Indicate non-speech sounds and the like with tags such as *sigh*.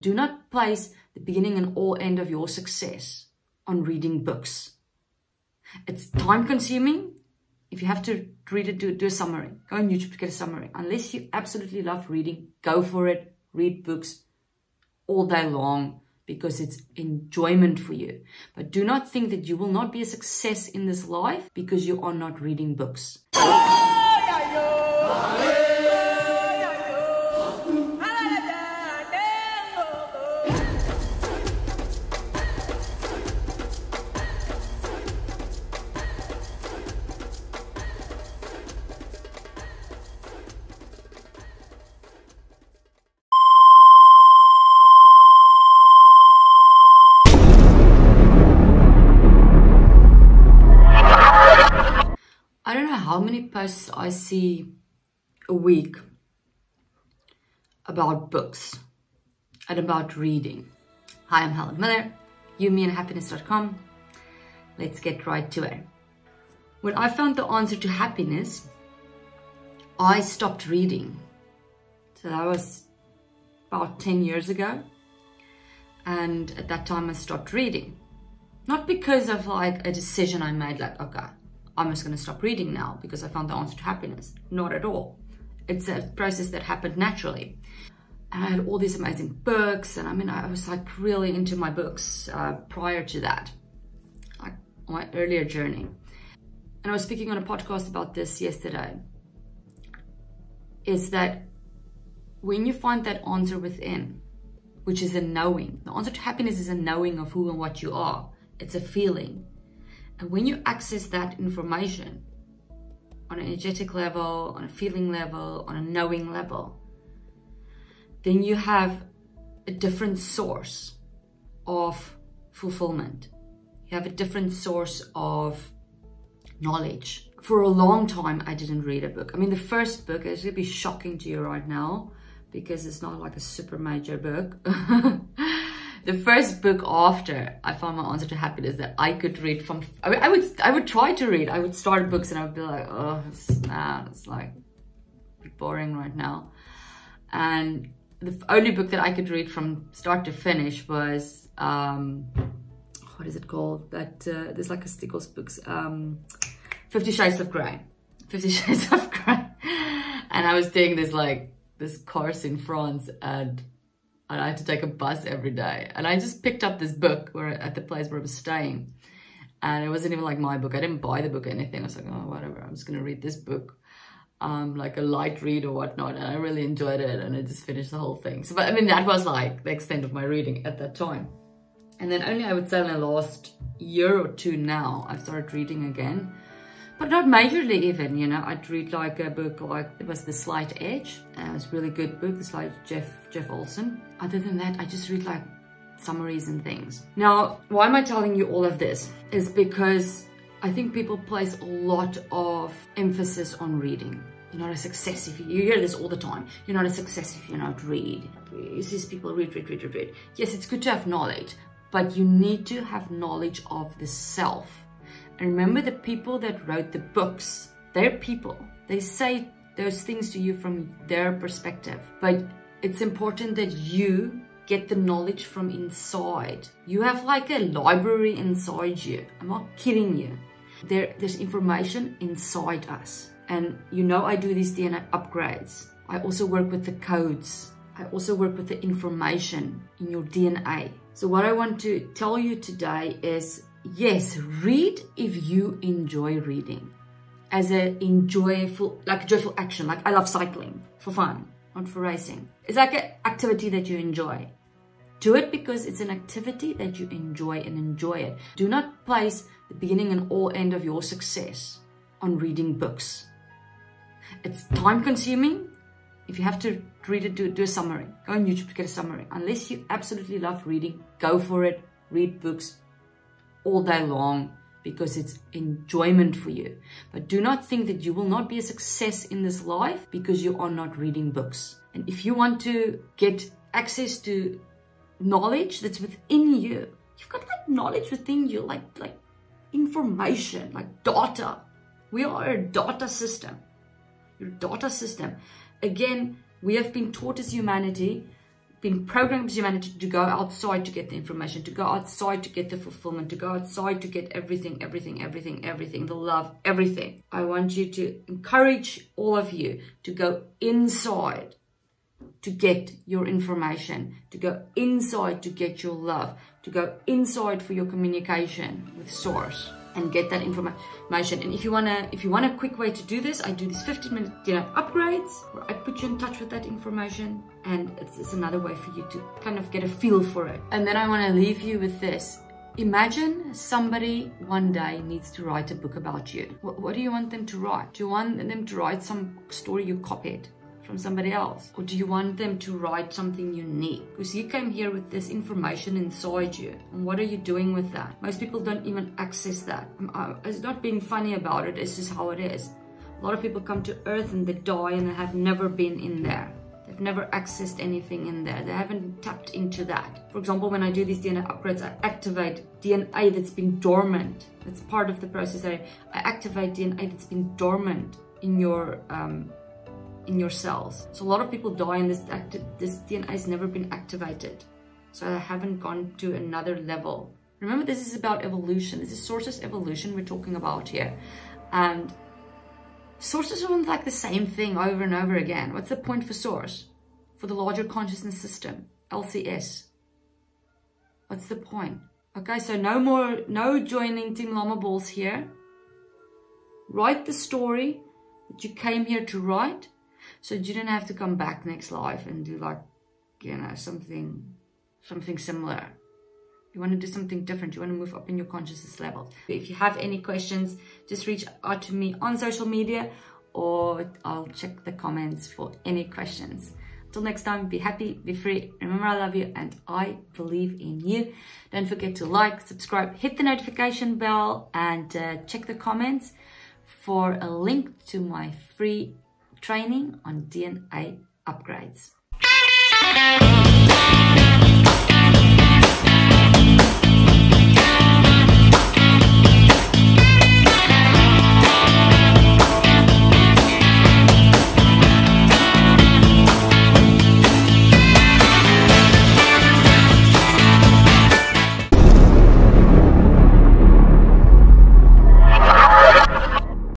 Do not place the beginning and all end of your success on reading books. It's time consuming. If you have to read it, do, do a summary. Go on YouTube to get a summary. Unless you absolutely love reading, go for it. Read books all day long because it's enjoyment for you. But do not think that you will not be a success in this life because you are not reading books. I see a week about books and about reading. Hi, I'm Helen Müller, you, happiness.com. Let's get right to it. When I found the answer to happiness, I stopped reading. So that was about 10 years ago. And at that time, I stopped reading. Not because of like a decision I made, like, okay, I'm just going to stop reading now because I found the answer to happiness. Not at all. It's a process that happened naturally. And I had all these amazing books. And I mean, I was like really into my books uh, prior to that, like my earlier journey. And I was speaking on a podcast about this yesterday. Is that when you find that answer within, which is a knowing, the answer to happiness is a knowing of who and what you are. It's a feeling and when you access that information on an energetic level, on a feeling level, on a knowing level, then you have a different source of fulfillment. You have a different source of knowledge. For a long time, I didn't read a book. I mean, the first book is going to be shocking to you right now because it's not like a super major book. *laughs* the first book after I found my answer to happiness that I could read from, I, mean, I would, I would try to read. I would start books and I would be like, oh, it's, nah, it's like boring right now. And the only book that I could read from start to finish was, um, what is it called? That, uh, there's like a Stickles books, um, Fifty Shades of Grey. Fifty *laughs* Shades of Grey. And I was doing this like, this course in France and and I had to take a bus every day. And I just picked up this book where at the place where I was staying. And it wasn't even like my book. I didn't buy the book or anything. I was like, oh, whatever. I'm just going to read this book. Um, like a light read or whatnot. And I really enjoyed it. And I just finished the whole thing. So, but I mean, that was like the extent of my reading at that time. And then only I would say in the last year or two now, I've started reading again but not majorly even, you know. I'd read like a book like, it was The Slight Edge. Uh, it was a really good book, The Slight Jeff, Jeff Olson. Other than that, I just read like summaries and things. Now, why am I telling you all of this? Is because I think people place a lot of emphasis on reading. You're not a success if you, you hear this all the time. You're not a success if you not read. You see people read, read, read, read, read. Yes, it's good to have knowledge, but you need to have knowledge of the self and remember the people that wrote the books, they're people. They say those things to you from their perspective. But it's important that you get the knowledge from inside. You have like a library inside you. I'm not kidding you. There, there's information inside us. And you know I do these DNA upgrades. I also work with the codes. I also work with the information in your DNA. So what I want to tell you today is yes, read if you enjoy reading as a enjoyable, like joyful action. Like I love cycling for fun, not for racing. It's like an activity that you enjoy. Do it because it's an activity that you enjoy and enjoy it. Do not place the beginning and all end of your success on reading books. It's time consuming. If you have to read it, do, do a summary. Go on YouTube to get a summary. Unless you absolutely love reading, go for it. Read books, all day long because it's enjoyment for you. But do not think that you will not be a success in this life because you are not reading books. And if you want to get access to knowledge that's within you, you've got like knowledge within you, like, like information, like data. We are a data system. Your data system. Again, we have been taught as humanity been programmed as humanity to go outside to get the information, to go outside to get the fulfillment, to go outside to get everything, everything, everything, everything, the love, everything. I want you to encourage all of you to go inside to get your information, to go inside to get your love, to go inside for your communication with source and get that information. And if you wanna, if you want a quick way to do this, I do these 15 minute you know, upgrades where I put you in touch with that information, and it's, it's another way for you to kind of get a feel for it. And then I want to leave you with this. Imagine somebody one day needs to write a book about you. What, what do you want them to write? Do you want them to write some story you copied? From somebody else? Or do you want them to write something unique? Because you came here with this information inside you. And what are you doing with that? Most people don't even access that. Uh, it's not being funny about it, it's just how it is. A lot of people come to earth and they die and they have never been in there. They've never accessed anything in there. They haven't tapped into that. For example, when I do these DNA upgrades, I activate DNA that's been dormant. That's part of the process. I, I activate DNA that's been dormant in your um, in your cells. So a lot of people die and this, this DNA has never been activated. So I haven't gone to another level. Remember, this is about evolution. This is sources evolution we're talking about here. And sources are like the same thing over and over again. What's the point for source? For the larger consciousness system, LCS. What's the point? Okay, so no more, no joining Team Llama Balls here. Write the story that you came here to write so you don't have to come back next life and do like, you know, something, something similar. You want to do something different. You want to move up in your consciousness level. If you have any questions, just reach out to me on social media or I'll check the comments for any questions. Until next time, be happy, be free. Remember, I love you and I believe in you. Don't forget to like, subscribe, hit the notification bell and uh, check the comments for a link to my free training on DNA upgrades.